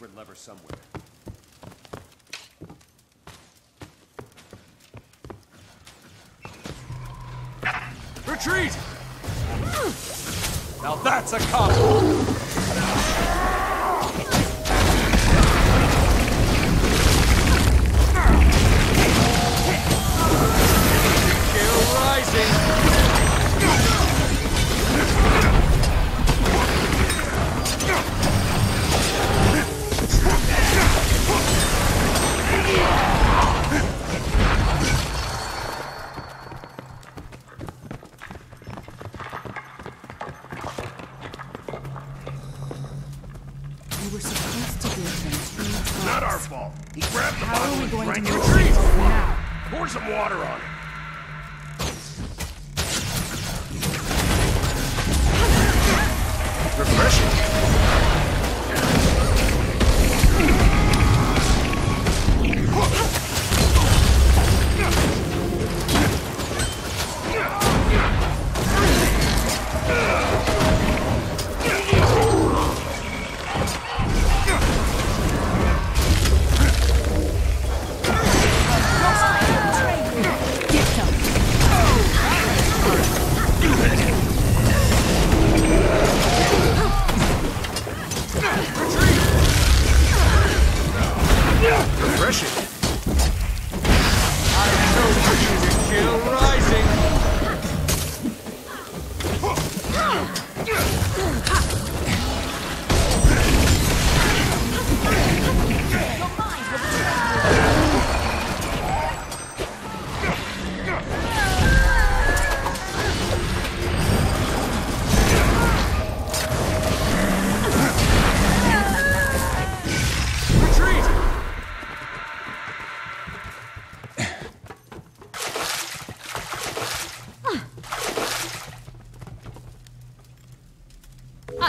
secret lever somewhere. Retreat! Now that's a combo! The How bottle are we and going to it. things over now? Pour some water on it. Refreshing.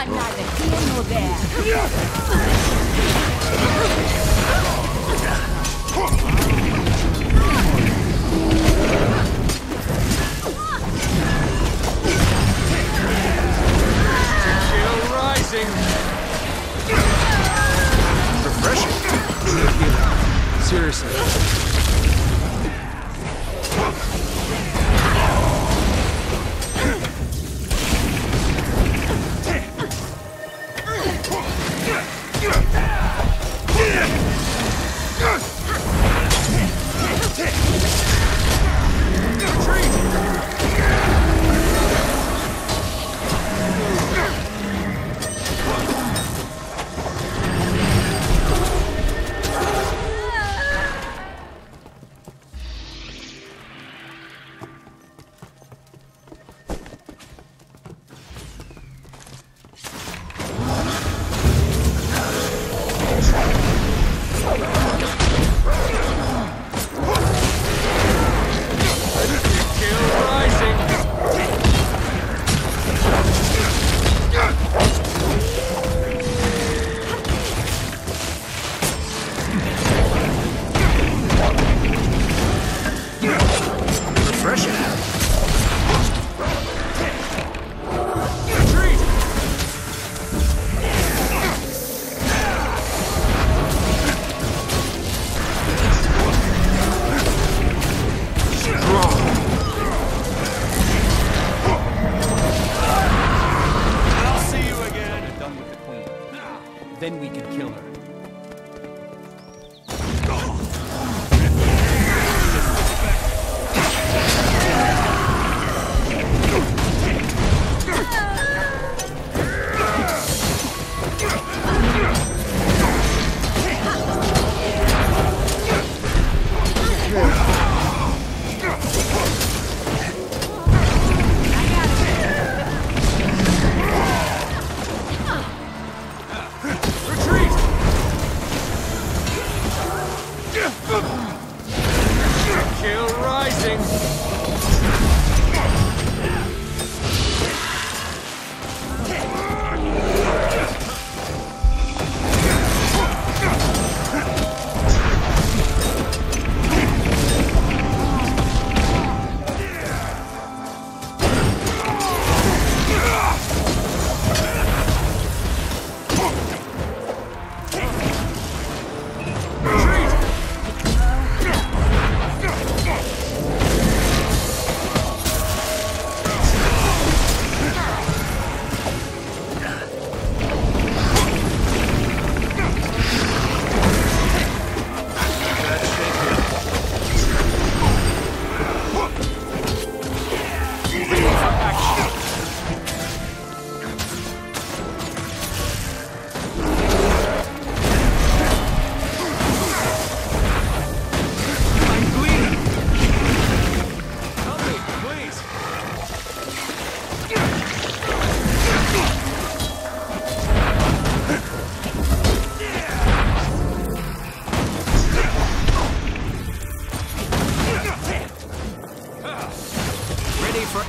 I'm neither here nor there. Gale rising! Refreshing. Seriously. everything.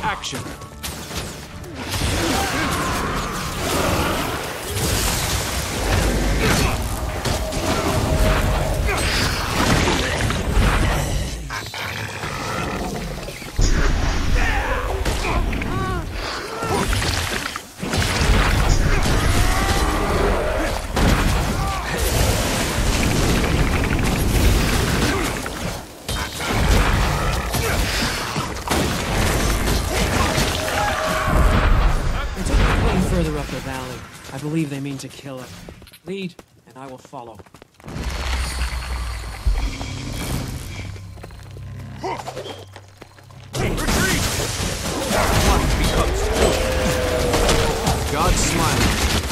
action. Further up the valley. I believe they mean to kill it. Lead, and I will follow. Retreat! God's smiling.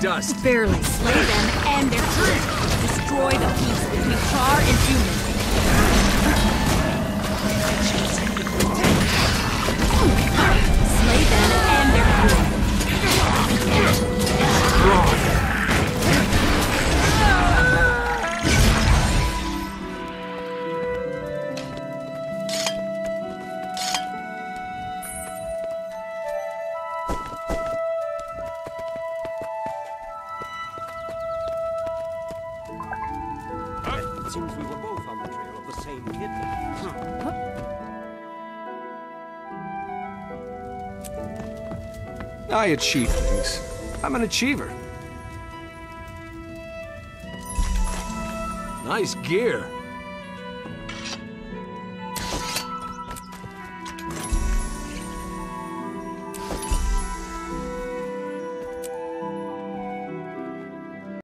Dust. Barely slay them and their crew. Destroy the peace between Charr and humans. Slay them and seems we were both on the trail of the same kidnap. I achieve things. I'm an achiever. Nice gear.